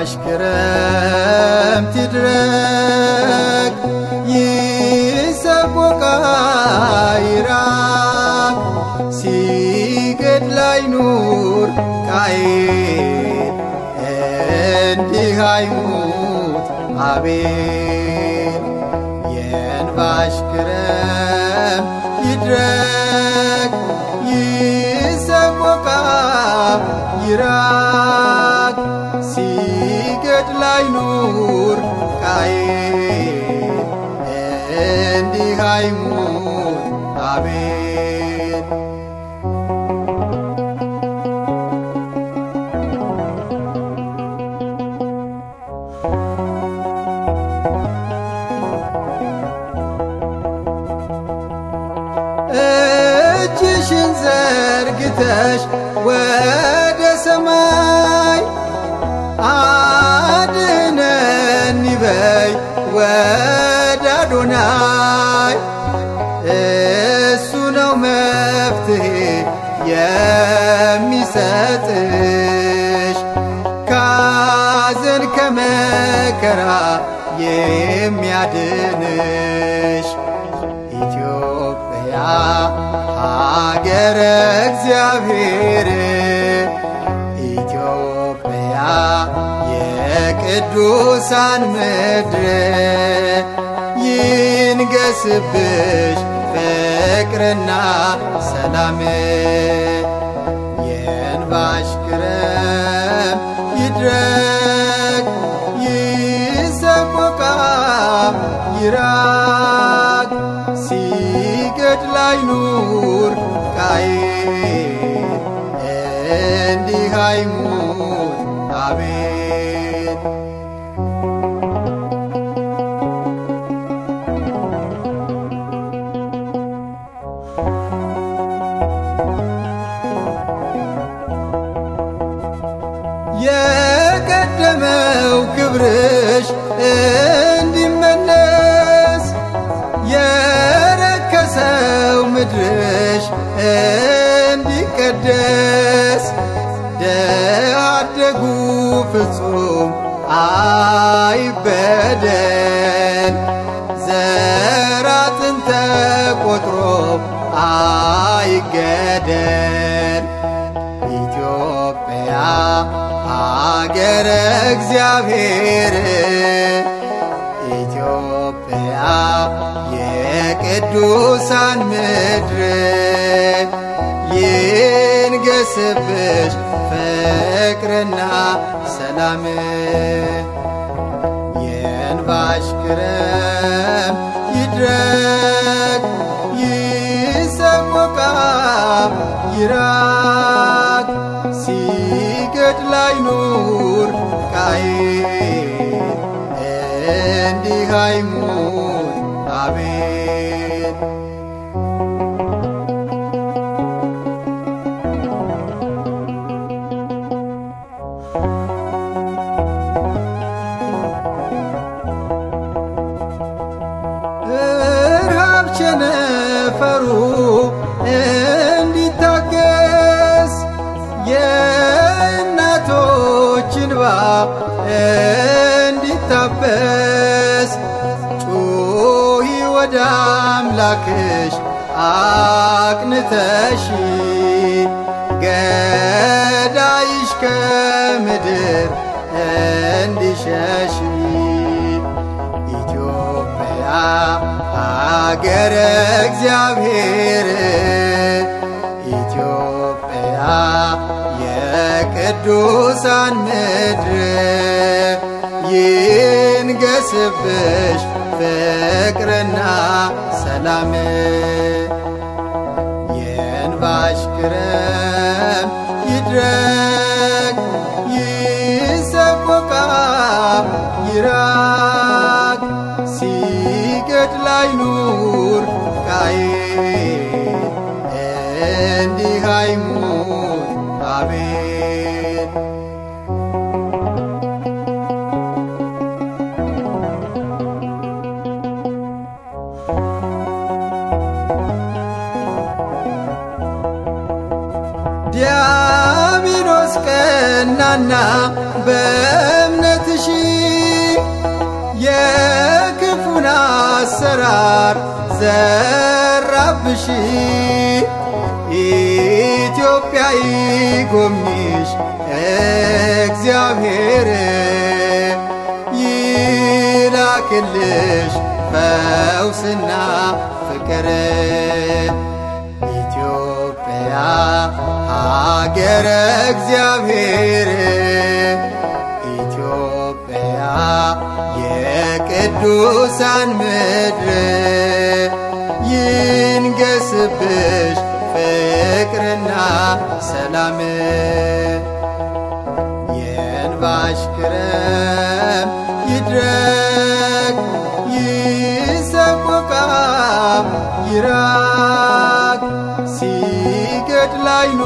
የእንባሽ ክረምት ይድረቅ ይሰቆቃ ይራቅ ሲገድል አይኑር ቃየል እንዲህ አይሙት አቤል የእንባሽ ክረምት ይድረቅ ይሰቆቃ ይራቅ ሲገድል አይኑር ቃየል እንዲህ አይሙት አቤል እጅሽን ዘርግተሽ ወደ የሚሰጥሽ ካዘን ከመከራ የሚያድንሽ ኢትዮጵያ ሀገረ እግዚአብሔር ኢትዮጵያ የቅዱሳን ምድር ይንገስብሽ ፍቅርና ሰላም የእንባሽ ክረም ይድረቅ ይሰቆቃ ይራቅ ሲገድል አይኑር ቃየል እንዲህ አይሙት እንዲመለስ የረከሰው ምድርሽ እንዲቀደስ ደአደጉ ፍጹም አይበደል። ዘራትን ተቆጥሮ አይገደል። ኢትዮጵያ ሀገረ እግዚአብሔር ኢትዮጵያ የቅዱሳን ምድር ይንገስብሽ ፍቅርና ሰላም የእንባሽ ክረም ይድረቅ ይሰቆቃ ይራቅ አቤል እርሃብ ቸነፈሩ ወደ አምላክሽ አቅንተሽ ገዳይሽ ከምድር እንዲሸሽ ኢትዮጵያ ሀገረ እግዚአብሔር ኢትዮጵያ የቅዱሳን ምድር ይንገስብሽ ፍቅርና ሰላም። የእንባሽ ክረም ይድረቅ ዲያብሎስ አስቀናና በእምነትሽ የክፉን አሰራር ዘራብሽ። ኢትዮጵያ ይጎብኝሽ እግዚአብሔር ይላክልሽ ፈውስና ፍቅር የቅዱሳን ምድር ይንገስብሽ ፍቅርና ሰላም። የእንባሽ ክረም ይድረግ ይሰቆቃ ይራቅ። ሲገድል አይኑ